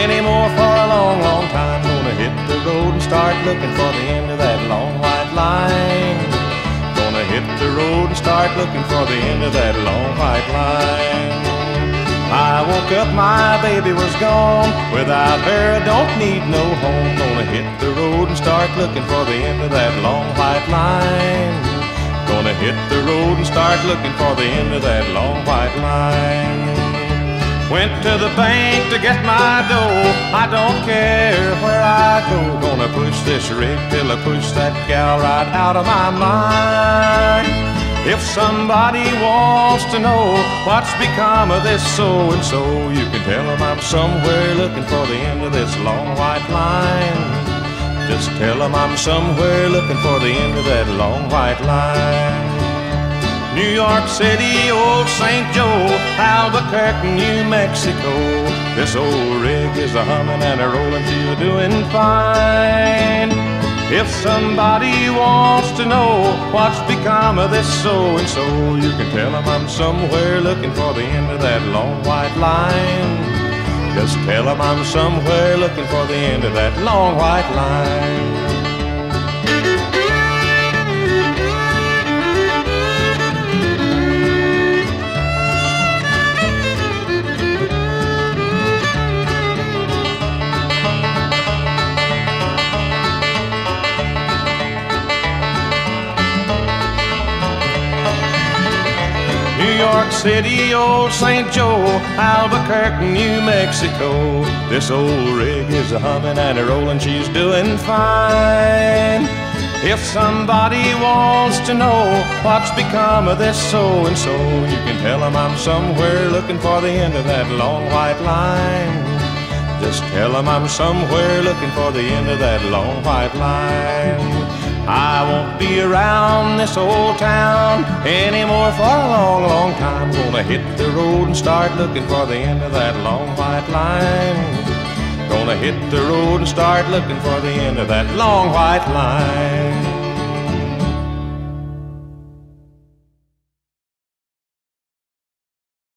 anymore for a long, long time. Gonna hit the road and start looking for the end of that long white line. Gonna hit the road and start looking for the end of that long white line. I woke up, my baby was gone. Without her, I don't need no home. Gonna hit the road and start looking for the end of that long white line. Gonna hit the road and start looking for the end of that long white line. Went to the bank to get my dough. I don't care where I go. Gonna push this rig till I push that gal right out of my mind. If somebody wants to know what's become of this so and so, you can tell them I'm somewhere looking for the end of this long white line. Just tell them I'm somewhere looking for the end of that long white line. New York City, old St. Joe, Albuquerque, New Mexico. This old rig is a humming and a rolling, she's doing fine. If somebody wants to know what's become of this so and so, you can tell them I'm somewhere looking for the end of that long white line. Just tell them I'm somewhere looking for the end of that long white line. York City, old St. Joe, Albuquerque, New Mexico. This old rig is a humming and a rolling, she's doing fine. If somebody wants to know what's become of this so and so, you can tell them I'm somewhere looking for the end of that long white line. Just tell them I'm somewhere looking for the end of that long white line. I won't be around this old town anymore for a long, long time. Gonna hit the road and start looking for the end of that long white line. Gonna hit the road and start looking for the end of that long white line.